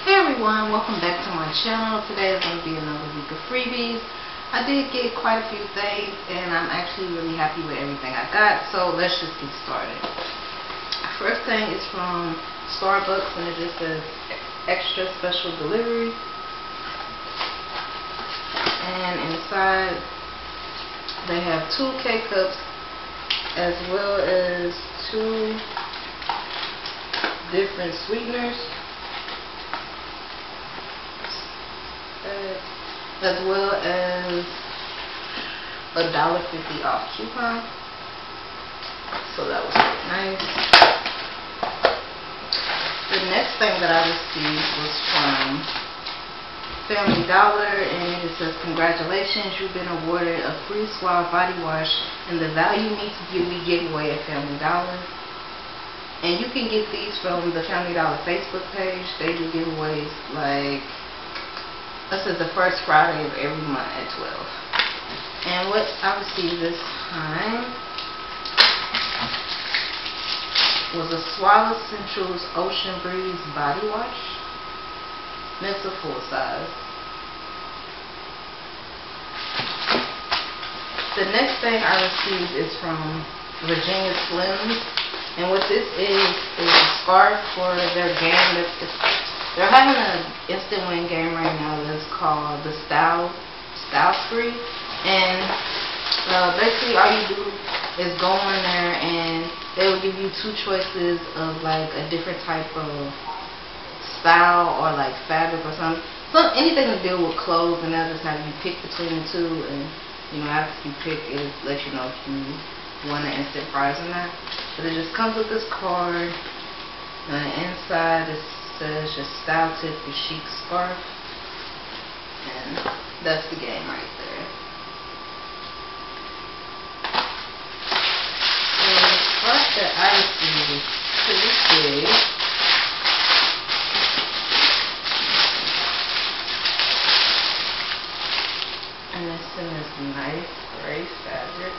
Hey everyone, welcome back to my channel. Today is going to be another week of freebies. I did get quite a few things and I'm actually really happy with everything I got, so let's just get started. First thing is from Starbucks and it just says extra special delivery. And inside they have two K-Cups as well as two different sweeteners. Uh, as well as a dollar fifty off coupon. So that was nice. The next thing that I received was from Family Dollar and it says congratulations you've been awarded a free Suave body wash in the Value Meets Beauty giveaway at Family Dollar. And you can get these from the Family Dollar Facebook page. They do giveaways like this is the first Friday of every month at 12. And what I received this time was a Suave Essentials Ocean Breeze Body Wash. And it's a full size. The next thing I received is from Virginia Slims. And what this is, is a scarf for their game. They're having an instant win game right now that's called the Style Style Spree, and uh, basically all you do is go in there and they will give you two choices of like a different type of style or like fabric or something. So anything to deal with clothes and just have you pick between the two and you know after you pick it let you know if you won an instant prize or not. But it just comes with this card. And the inside is says just tip your chic scarf. And that's the game right there. And the scarf that I received is pretty big. And it's in this nice gray fabric.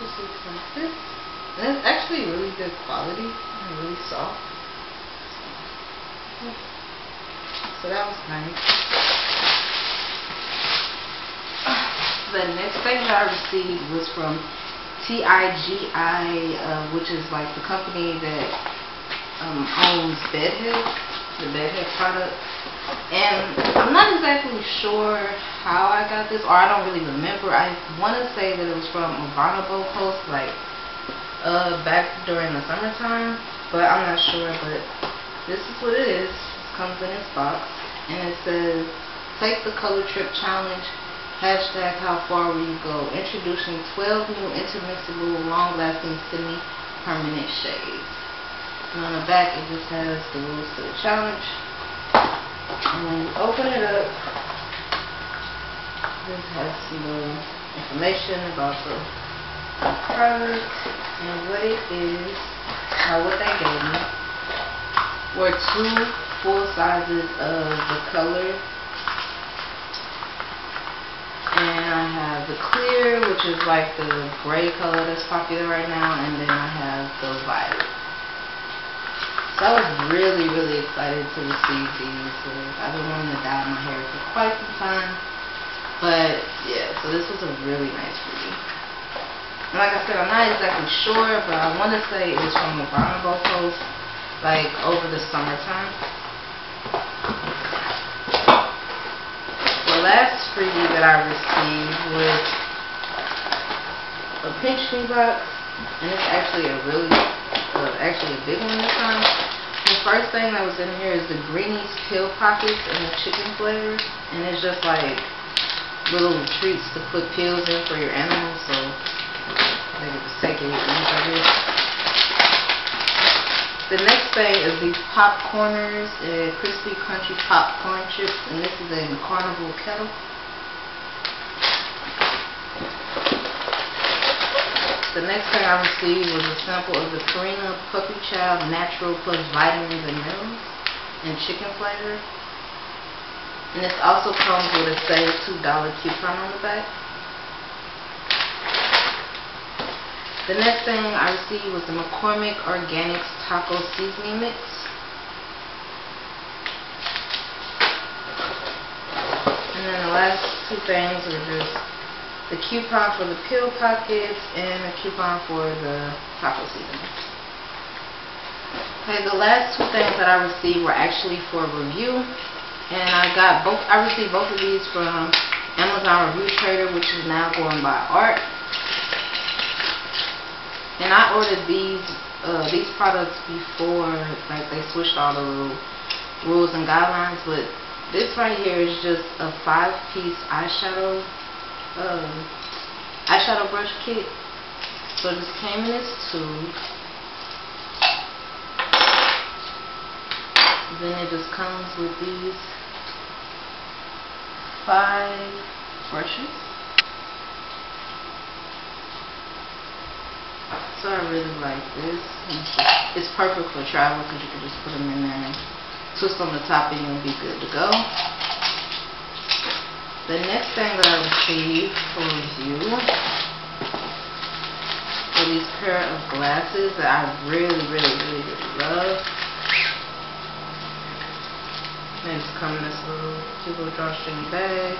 Just looks like this. And it's actually really good quality and really soft. So that was nice. The next thing that I received was from TIGI, uh, which is like the company that um, owns Bedhead, the Bedhead product. And I'm not exactly sure how I got this, or I don't really remember. I want to say that it was from a Vonbeau post, like uh, back during the summertime, but I'm not sure, but this is what it is. It comes in this box, and it says, take the color trip challenge, hashtag how far will you go, introducing 12 new intermixable, long-lasting, semi-permanent shades. And on the back, it just has the rules to the challenge. And when you open it up, this has some information about the and what it is, uh, what they gave me, were two full sizes of the color. And I have the clear, which is like the gray color that's popular right now, and then I have the violet. So I was really, really excited to receive these. I've been wanting to dye my hair for quite some time. But yeah, so this was a really nice like I said, I'm not exactly sure, but I want to say it was from the Vonbeau Post, like over the summertime. The last freebie that I received was a me box, and it's actually a really, uh, actually a big one this time. The first thing that was in here is the Greenies Pill Pockets and the chicken flavor, and it's just like little treats to put pills in for your animals, so the next thing is these popcorners, uh, crispy crunchy popcorn chips, and this is in carnival kettle. The next thing I received was a sample of the Purina Puppy Chow Natural Plus Vitamins and Minerals and chicken flavor. And this also comes with a save $2 coupon on the back. The next thing I received was the McCormick Organics Taco Seasoning Mix. And then the last two things were just the coupon for the pill pockets and the coupon for the taco seasoning. Okay, the last two things that I received were actually for review. And I got both, I received both of these from Amazon Review Trader, which is now going by ART. And I ordered these, uh, these products before, like, they switched all the rule, rules and guidelines, but this right here is just a five-piece eyeshadow, um, eyeshadow brush kit. So this came in this tube. Then it just comes with these five brushes. So I really like this. It's, perfect for travel because you can just put them in there and twist on the top and you'll be good to go. The next thing that I received for you were these pair of glasses that I really, really, really, really love. They just come in this little cute little drawstring bag.